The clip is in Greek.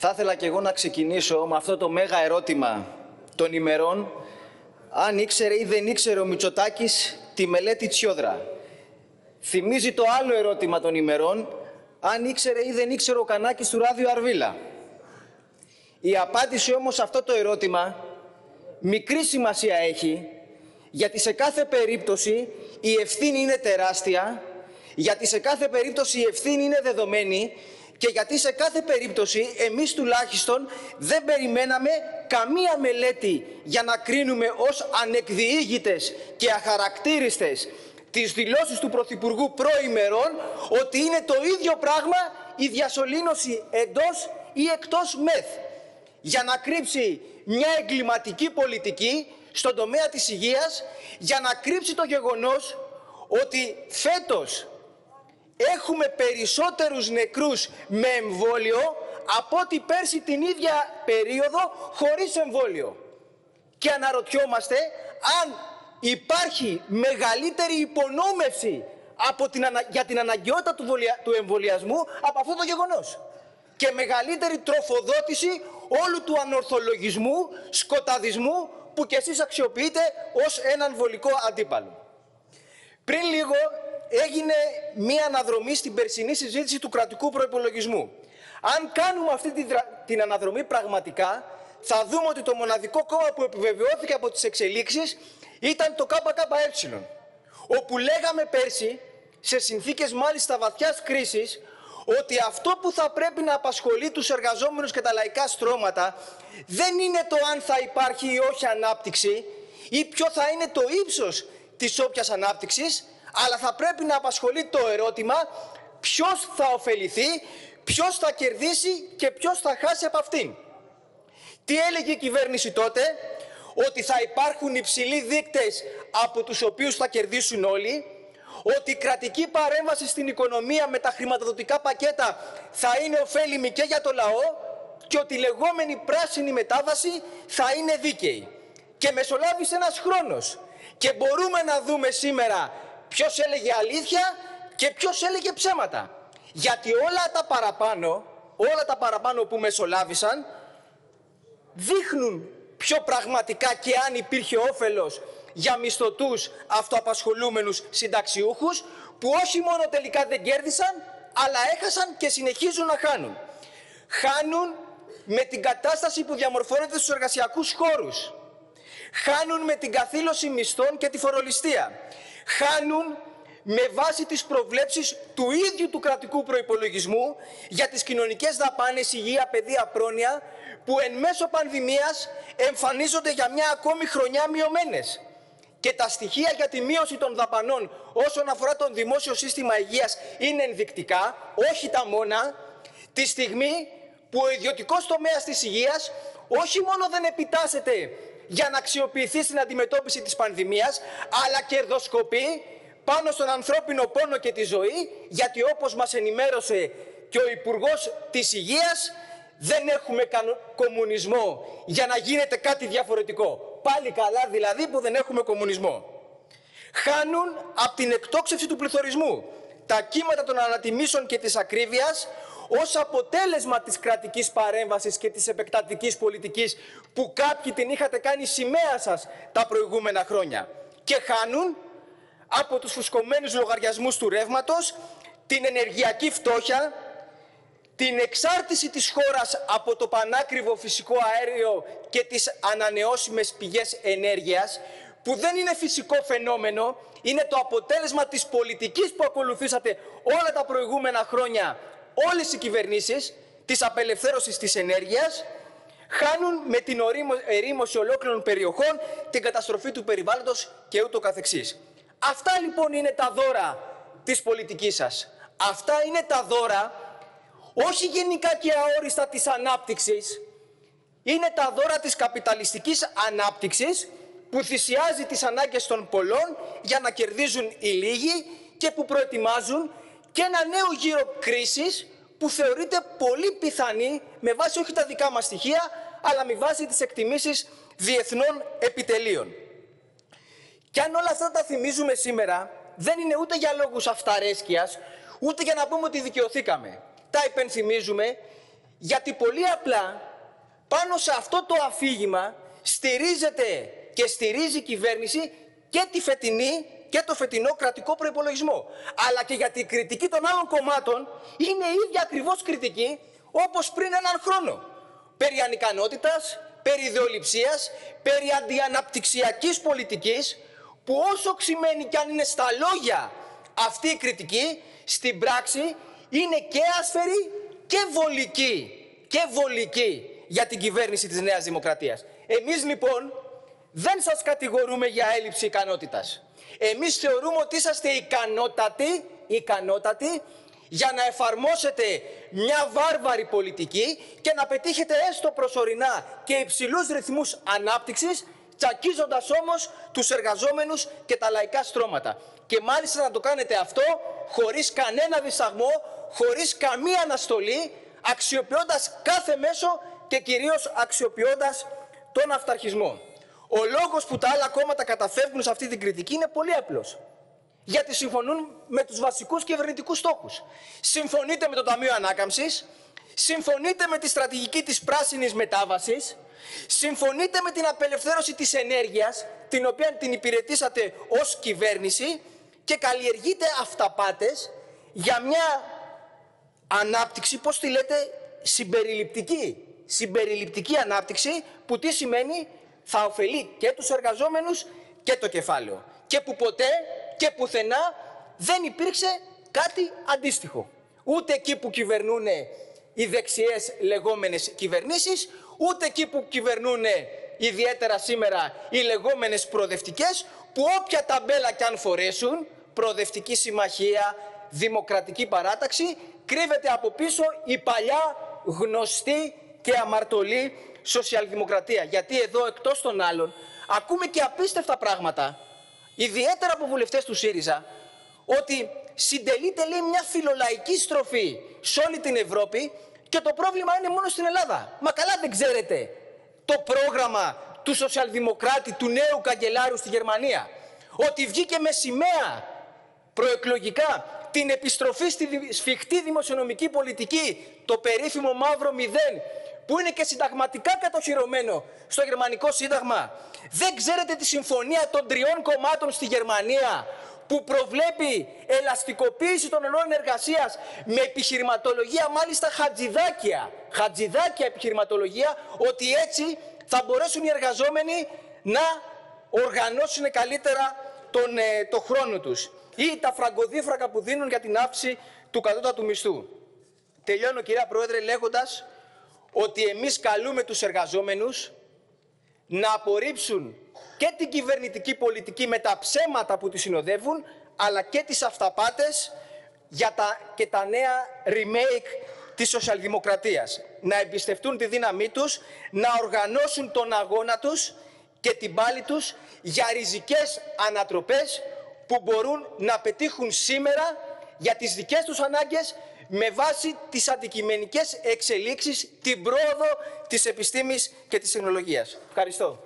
Θα ήθελα και εγώ να ξεκινήσω με αυτό το μέγα ερώτημα των ημερών αν ήξερε ή δεν ήξερε ο Μητσοτάκης τη μελέτη Τσιόδρα. Θυμίζει το άλλο ερώτημα των ημερών αν ήξερε ή δεν ήξερε ο Κανάκης του Ράδιο Αρβίλα. Η απάντηση όμως σε αυτό το ερώτημα μικρή σημασία έχει γιατί σε κάθε περίπτωση η ευθύνη είναι τεράστια, γιατί σε κάθε περίπτωση η ευθύνη είναι δεδομένη και γιατί σε κάθε περίπτωση εμείς τουλάχιστον δεν περιμέναμε καμία μελέτη για να κρίνουμε ως ανεκδιήγητες και αχαρακτήριστες τις δηλώσεις του Πρωθυπουργού προημερών ότι είναι το ίδιο πράγμα η διασωλήνωση εντός ή εκτός ΜΕΘ. Για να κρύψει μια εγκληματική πολιτική στον τομέα της υγείας για να κρύψει το γεγονός ότι φέτος έχουμε περισσότερους νεκρούς με εμβόλιο από ότι πέρσι την ίδια περίοδο χωρίς εμβόλιο. Και αναρωτιόμαστε αν υπάρχει μεγαλύτερη υπονόμευση από την, για την αναγκαιότητα του, του εμβολιασμού από αυτό το γεγονός. Και μεγαλύτερη τροφοδότηση όλου του ανορθολογισμού, σκοταδισμού που κι εσείς αξιοποιείτε ως έναν βολικό αντίπαλο. Πριν λίγο έγινε μία αναδρομή στην περσινή συζήτηση του κρατικού προϋπολογισμού. Αν κάνουμε αυτή την αναδρομή πραγματικά, θα δούμε ότι το μοναδικό κόμμα που επιβεβαιώθηκε από τις εξελίξεις ήταν το ΚΚΕ, όπου λέγαμε πέρσι, σε συνθήκες μάλιστα βαθιάς κρίσης, ότι αυτό που θα πρέπει να απασχολεί τους εργαζόμενους και τα λαϊκά στρώματα δεν είναι το αν θα υπάρχει ή όχι ανάπτυξη ή ποιο θα είναι το ύψος της όποιας ανάπτυξης, αλλά θα πρέπει να απασχολεί το ερώτημα ποιος θα ωφεληθεί, ποιος θα κερδίσει και ποιος θα χάσει από αυτήν. Τι έλεγε η κυβέρνηση τότε, ότι θα υπάρχουν υψηλοί δείκτες από τους οποίους θα κερδίσουν όλοι, ότι η κρατική παρέμβαση στην οικονομία με τα χρηματοδοτικά πακέτα θα είναι ωφέλιμη και για το λαό και ότι η λεγόμενη πράσινη μετάβαση θα είναι δίκαιη. Και μεσολάβησε ένας χρόνος και μπορούμε να δούμε σήμερα ποιος έλεγε αλήθεια και ποιος έλεγε ψέματα. Γιατί όλα τα παραπάνω, όλα τα παραπάνω που μεσολάβησαν δείχνουν πιο πραγματικά και αν υπήρχε όφελος για μισθωτούς αυτοαπασχολούμενους συνταξιούχους που όχι μόνο τελικά δεν κέρδισαν αλλά έχασαν και συνεχίζουν να χάνουν. Χάνουν με την κατάσταση που διαμορφώνεται στους εργασιακούς χώρους. Χάνουν με την καθήλωση μισθών και τη φορολιστία. Χάνουν με βάση τις προβλέψεις του ίδιου του κρατικού προϋπολογισμού για τις κοινωνικές δαπάνες, υγεία, παιδεία, πρόνοια, που εν μέσω πανδημίας εμφανίζονται για μια ακόμη χρονιά μειωμένες. Και τα στοιχεία για τη μείωση των δαπανών όσον αφορά τον δημόσιο σύστημα υγείας είναι ενδεικτικά, όχι τα μόνα, τη στιγμή που ο ιδιωτικός τομέας της υγείας όχι μόνο δεν επιτάσσεται για να αξιοποιηθεί στην αντιμετώπιση της πανδημίας, αλλά κερδοσκοπεί πάνω στον ανθρώπινο πόνο και τη ζωή, γιατί όπως μας ενημέρωσε και ο Υπουργός της Υγείας, δεν έχουμε κομμουνισμό για να γίνεται κάτι διαφορετικό. Πάλι καλά δηλαδή που δεν έχουμε κομμουνισμό. Χάνουν από την εκτόξευση του πληθωρισμού τα κύματα των ανατιμήσεων και της ακρίβειας ως αποτέλεσμα της κρατικής παρέμβασης και της επεκτατικής πολιτικής που κάποιοι την είχατε κάνει σημαία σας τα προηγούμενα χρόνια. Και χάνουν από τους φουσκωμένους λογαριασμούς του ρεύματος την ενεργειακή φτώχεια, την εξάρτηση της χώρας από το πανάκριβο φυσικό αέριο και τις ανανεώσιμες πηγές ενέργειας, που δεν είναι φυσικό φαινόμενο, είναι το αποτέλεσμα της πολιτικής που ακολουθήσατε όλα τα προηγούμενα χρόνια όλες οι κυβερνήσεις της απελευθέρωσης της ενέργειας, χάνουν με την ερήμωση ολόκληρων περιοχών την καταστροφή του περιβάλλοντος και ούτω καθεξής. Αυτά λοιπόν είναι τα δώρα της πολιτικής σας. Αυτά είναι τα δώρα όχι γενικά και αόριστα της ανάπτυξης, είναι τα δώρα της καπιταλιστικής ανάπτυξης που θυσιάζει τις ανάγκες των πολλών για να κερδίζουν οι λίγοι και που προετοιμάζουν και ένα νέο γύρο κρίσης που θεωρείται πολύ πιθανή με βάση όχι τα δικά μας στοιχεία αλλά με βάση τις εκτιμήσεις διεθνών επιτελείων. Και αν όλα αυτά τα θυμίζουμε σήμερα δεν είναι ούτε για λόγους αυταρέσκειας ούτε για να πούμε ότι δικαιωθήκαμε τα υπενθυμίζουμε Γιατί πολύ απλά πάνω σε αυτό το αφήγημα στηρίζεται και στηρίζει η κυβέρνηση και τη φετινή και το φετινό κρατικό προπολογισμό. Αλλά και γιατί η κριτική των άλλων κομμάτων είναι η ίδια ακριβώς κριτική όπως πριν έναν χρόνο. Περί ανικανότητας, περί ιδεολειψίας, περί αντιαναπτυξιακής πολιτικής που όσο ξημένη κι αν είναι στα λόγια αυτή η κριτική, στην πράξη είναι και άσφαιρη και βολική. Και βολική για την κυβέρνηση της Νέας Δημοκρατίας. Εμείς λοιπόν δεν σας κατηγορούμε για έλλειψη ικανότητας. Εμείς θεωρούμε ότι είσαστε ικανότατοι, ικανότατοι για να εφαρμόσετε μια βάρβαρη πολιτική και να πετύχετε έστω προσωρινά και υψηλούς ρυθμούς ανάπτυξης, τσακίζοντας όμως τους εργαζόμενους και τα λαϊκά στρώματα. Και μάλιστα να το κάνετε αυτό χωρίς κανένα δισταγμό, χωρίς καμία αναστολή, αξιοποιώντας κάθε μέσο και κυρίως αξιοποιώντας τον αυταρχισμό. Ο λόγος που τα άλλα κόμματα καταφεύγουν σε αυτή την κριτική είναι πολύ απλός. Γιατί συμφωνούν με τους βασικούς κυβερνητικούς στόχους. Συμφωνείτε με το Ταμείο Ανάκαμψης, συμφωνείτε με τη στρατηγική της πράσινης μετάβασης, συμφωνείτε με την απελευθέρωση της ενέργειας, την οποία την υπηρετήσατε ως κυβέρνηση και καλλιεργείτε αυταπάτες για μια ανάπτυξη, πώς τη λέτε, συμπεριληπτική. Συμπεριληπτική ανάπτυξη που τι σημαίνει; Θα ωφελεί και τους εργαζόμενους και το κεφάλαιο. Και που ποτέ και πουθενά δεν υπήρξε κάτι αντίστοιχο. Ούτε εκεί που κυβερνούν οι δεξιές λεγόμενες κυβερνήσεις, ούτε εκεί που κυβερνούν ιδιαίτερα σήμερα οι λεγόμενες προοδευτικές, που όποια ταμπέλα κι αν φορέσουν, προοδευτική συμμαχία, δημοκρατική παράταξη, κρύβεται από πίσω η παλιά γνωστή και αμαρτωλή σοσιαλδημοκρατία. Γιατί εδώ εκτός των άλλων ακούμε και απίστευτα πράγματα, ιδιαίτερα από βουλευτές του ΣΥΡΙΖΑ, ότι συντελείται λέει μια φιλολαϊκή στροφή σε όλη την Ευρώπη και το πρόβλημα είναι μόνο στην Ελλάδα. Μα καλά δεν ξέρετε το πρόγραμμα του σοσιαλδημοκράτη, του νέου καγκελάρου στη Γερμανία. Ότι βγήκε με σημαία προεκλογικά την επιστροφή στη σφιχτή δημοσιονομική πολιτική, το περίφημο μαύρο μηδέν, που είναι και συνταγματικά κατοχυρωμένο στο γερμανικό σύνταγμα. Δεν ξέρετε τη συμφωνία των τριών κομμάτων στη Γερμανία που προβλέπει ελαστικοποίηση των ορών εργασίας με επιχειρηματολογία μάλιστα χατζηδάκια, χατζηδάκια επιχειρηματολογία, ότι έτσι θα μπορέσουν οι εργαζόμενοι να οργανώσουν καλύτερα τον, ε, το χρόνο τους ή τα φραγκοδίφρακα που δίνουν για την αύξηση του κατώτατου μισθού. Τελειώνω κυρία Πρόεδρε λέγοντας ότι εμείς καλούμε τους εργαζόμενους να απορρίψουν και την κυβερνητική πολιτική με τα ψέματα που τη συνοδεύουν, αλλά και τις αυταπάτες για τα, και τα νέα remake της σοσιαλδημοκρατίας. Να εμπιστευτούν τη δύναμή τους, να οργανώσουν τον αγώνα τους και την πάλη τους για ριζικές ανατροπές που μπορούν να πετύχουν σήμερα για τις δικές τους ανάγκες με βάση τις αντικειμενικές εξελίξεις, την πρόοδο της επιστήμης και της τεχνολογίας. Ευχαριστώ.